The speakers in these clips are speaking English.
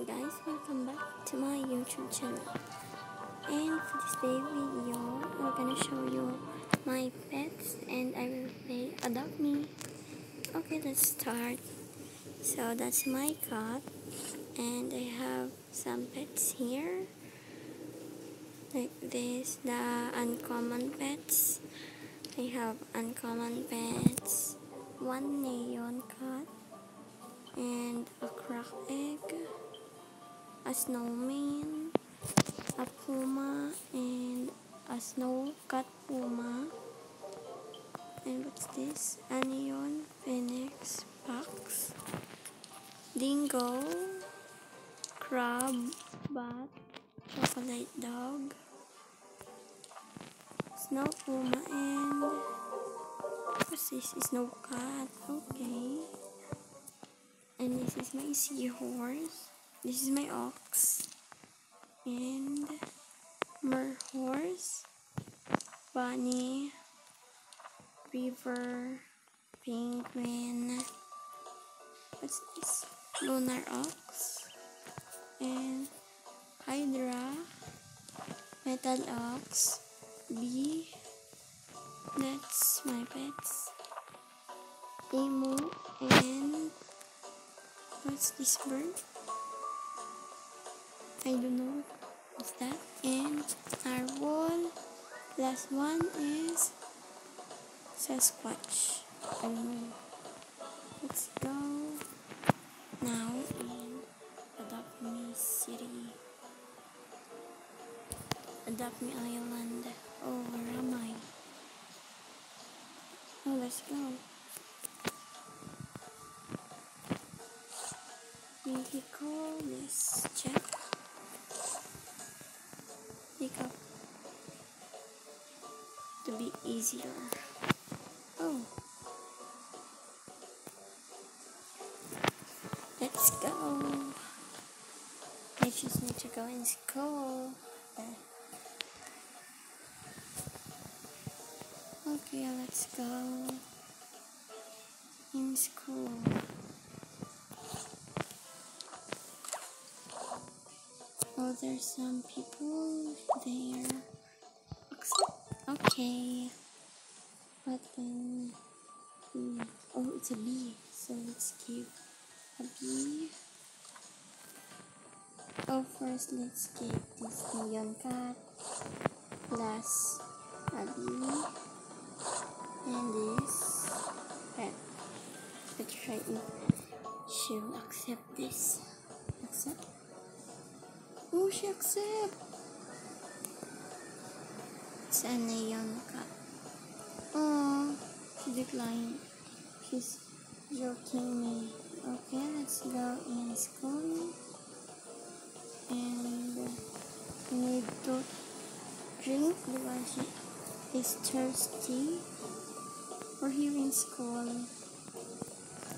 Hey guys, welcome back to my YouTube channel. And for this day video, I'm gonna show you my pets and I will play Adopt Me. Okay, let's start. So that's my cat and I have some pets here. Like this, the uncommon pets. I have uncommon pets, one neon cat, and a crack egg, a snowman, a puma, and a snow cat puma. And what's this? A neon phoenix fox, dingo, crab, bat, chocolate dog, snow puma, and what's this? Snow cat. Okay. And this is my seahorse. This is my ox. And mer horse, bunny, river, penguin. What's this? Lunar ox. And hydra, metal ox, bee. That's my pets. Emu and What's this bird? I don't know what's that. And narwhal. Last one is Sasquatch. I don't know. Let's go now um, in Adopt Me City. Adopt Me Island. Oh, where am I? Oh, let's go. vehicle let's check pick up to be easier. Oh. Let's go. I just need to go in school. Okay let's go. In school There's some people there. Okay. But then, hmm. oh, it's a bee. So let's give a bee. Oh, first let's give this neon cat plus a bee and this pet. Let's try if she'll accept this. Accept. She accept. A neon cat. Oh, she declined. She's joking me. Okay, let's go in school. And we need to drink because she is thirsty. We're here in school.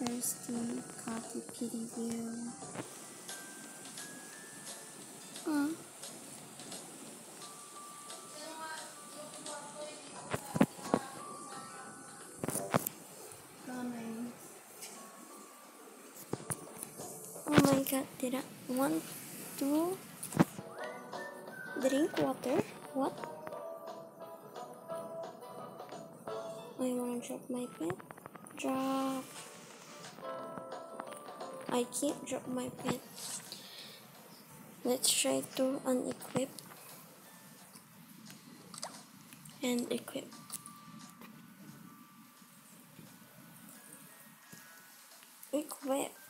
Thirsty coffee pity view. My god, did I want to drink water? What? Oh, I wanna drop my pen. Drop. I can't drop my pen. Let's try to unequip and equip. Equip.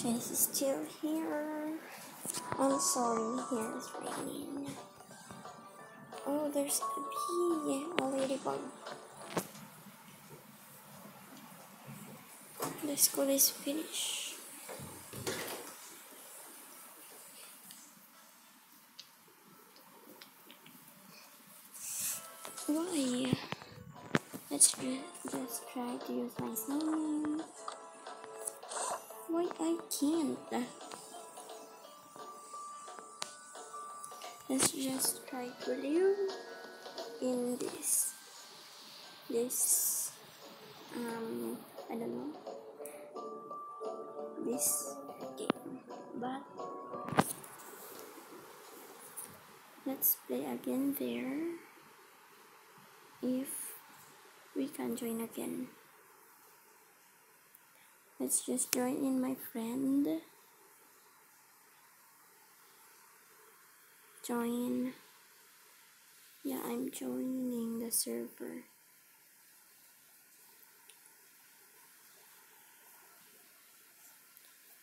She's still here. I'm sorry, here is raining. Oh, there's a bee, a ladybug. The school is finished. Why? Let's just try to use my snowman. Can't? Let's just try live in this this um I don't know this game but let's play again there if we can join again let's just join in my friend. Join. Yeah I'm joining the server.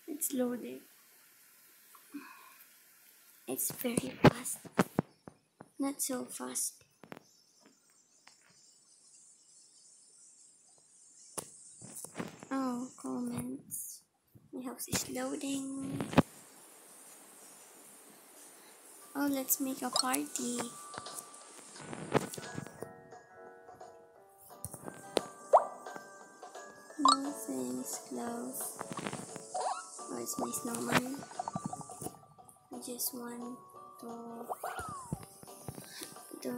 It's loading. It's very fast. Not so fast oh comments. My house is loading. Oh let's make a party. No things close. Oh, Where's my snowman. I just want to do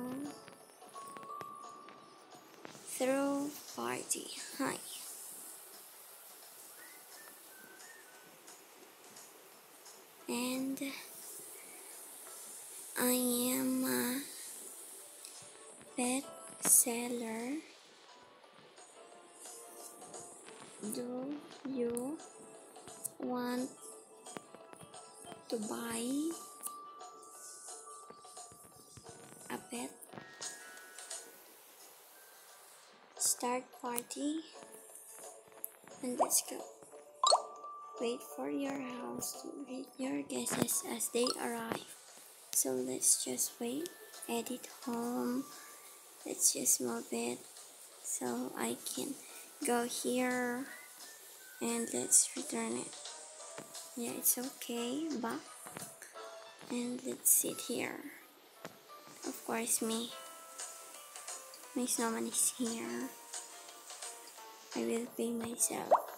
throw party. Hi and I am a pet seller do you want to buy a pet? Start party and let's go wait for your house to greet your guests as they arrive. So let's just wait edit home. Let's just move it so I can go here. And let's return it. Yeah it's okay back and let's sit here. Of course me. My snowman is here. I will be myself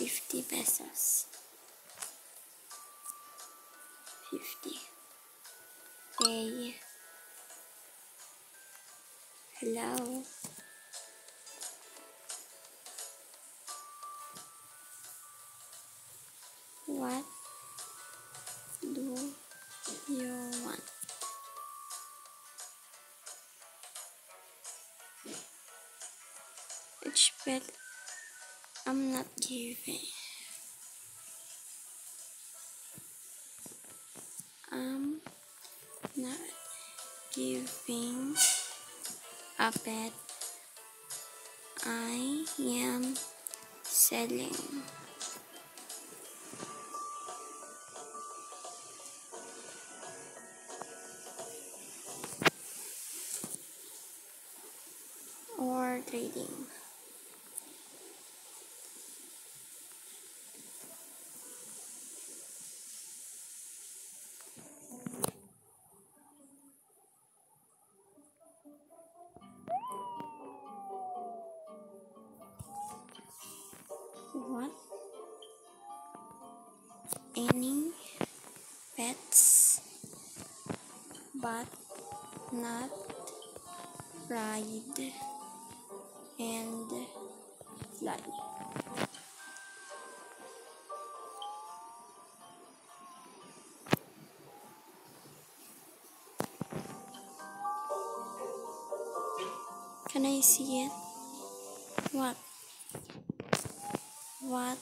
50 pesos. 50 pay hello. What do you want? Which pet I'm not giving. I'm not giving a pet I am selling. Or trading any pets but not ride and fly. Can I see it? What? What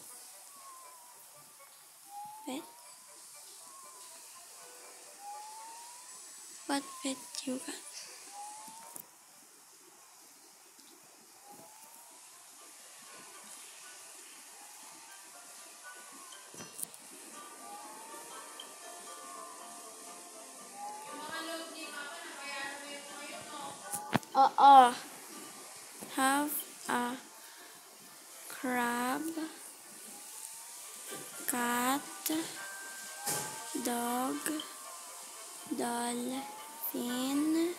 what pet you got Oo. Uh-uh. Have a crab, cat, dog, dolphin,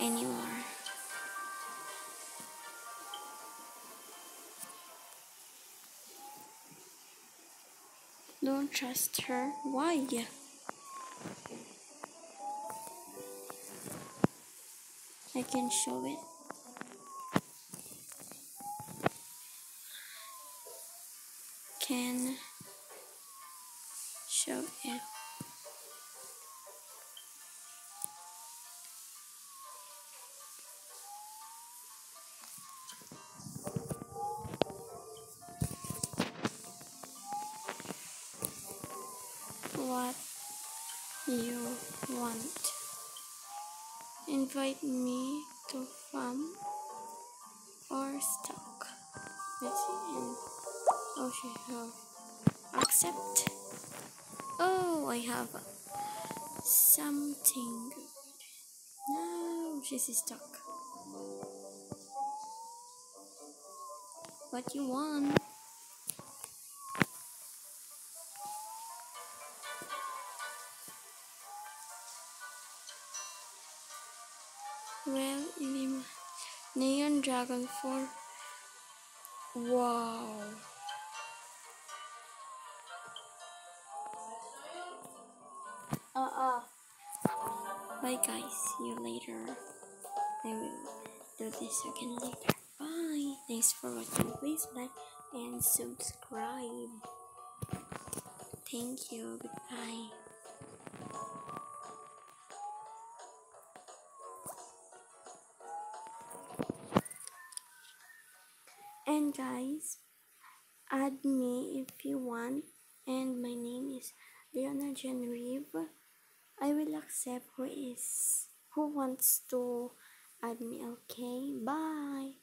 anymore. Don't trust her. Why? I can show it. What you want. Invite me to farm or stock. Let's see. Oh, she have accept. Oh, I have something. No, she's stuck. What you want? Dragon 4. Wow. Uh uh. Bye guys. See you later. I will do this again later. Bye. Thanks for watching. Please like and subscribe. Thank you. Goodbye. And guys add me if you want. And my name is Leonajenrive I will accept who is who wants to add me. Okay bye